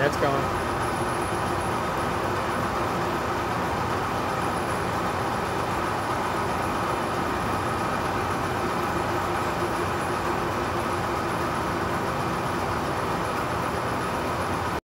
It's gone.